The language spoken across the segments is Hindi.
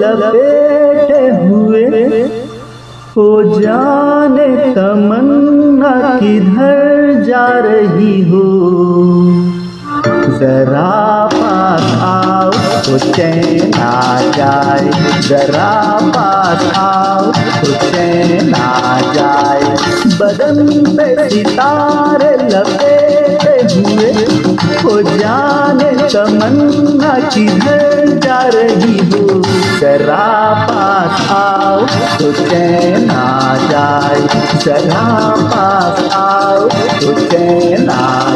लपेटे हुए हो जाने तमन्ना किधर जा रही हो। जरा पास आओ तो चैन आ जाए, जरा पास आओ तो चैन आ जाए। बदन पे सितारे लपेटे हुए हो जाने तमन्ना किधर जा रही हो। जरा पास आओ तो चैन आ जाए। जरा पास आओ तो चैन आ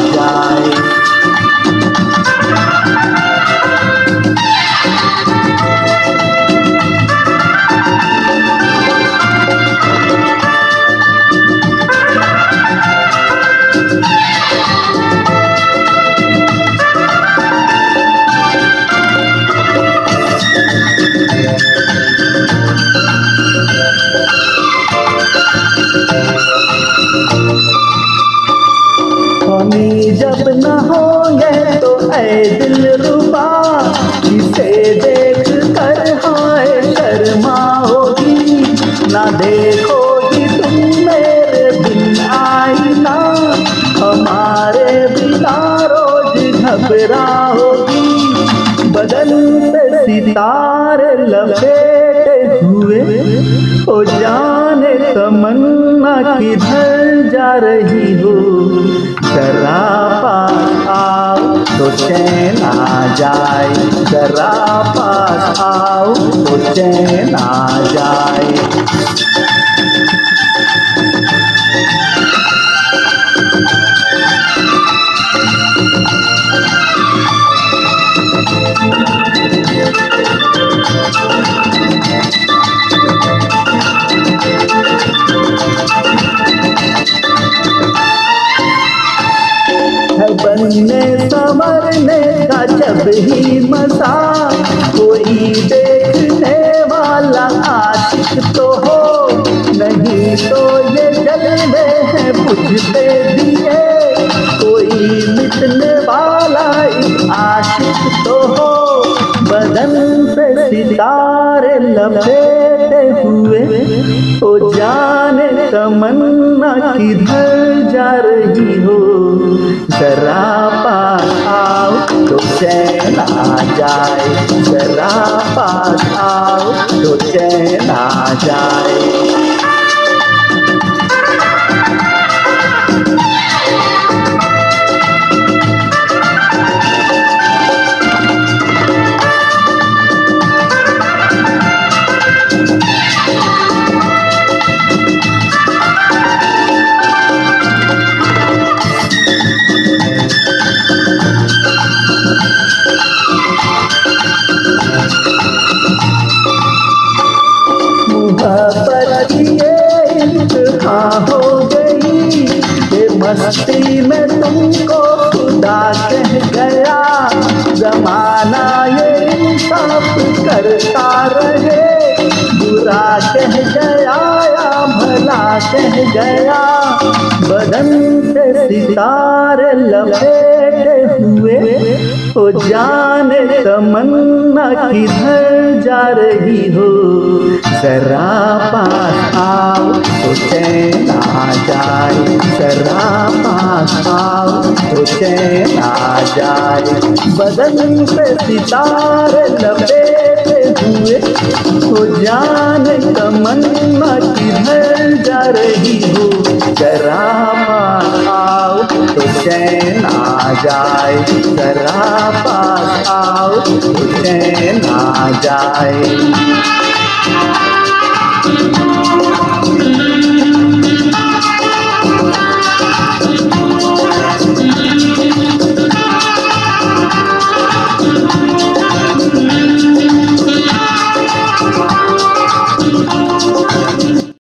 जब न होंगे तो ऐ दिल रुबा। इसे देख कर हाय शर्माओगी ना देखोगी तुम मेरे बिन आईना। हमारे बिना रोज घबराओगी बदन पे सितारे लपेटे हुए। ओ जाने तमन्ना किधर जा रही हो? जरा पास आओ तो चैन आ जाए। जरा पास आओ तो चैन आ जाए। जब ही मज़ा, कोई देखने वाला आशिक तो हो। नहीं तो ये जलवे हैं बुझते दिए कोई मिटने वाला आशिक तो हो। बदन पे सितारे लपेटे हुए, ओ जाने तमन्ना किधर जा रही हो। जरा पास पास आओ तो चैन आ जाए मुहब्बत ये इंतहा हो गई। ये मस्ती में तुमको खुदा कह गया। जमाना ये इंसाफ करता रहे। बुरा कह गया या भला कह गया। बदन सितारे लपेटे हुए। ओ जाने तमन्ना किधर जा रही हो। जरा पास आओ तो चैन जाए। जरा पास आओ तो चैन जाए। बदन पे सितारे लपेटे हुए हो जाने तमन्ना किधर जा रही हो। जरा पास आओ तो चैन जाए। जरा पास आओ तो चैन आ जाए। やった!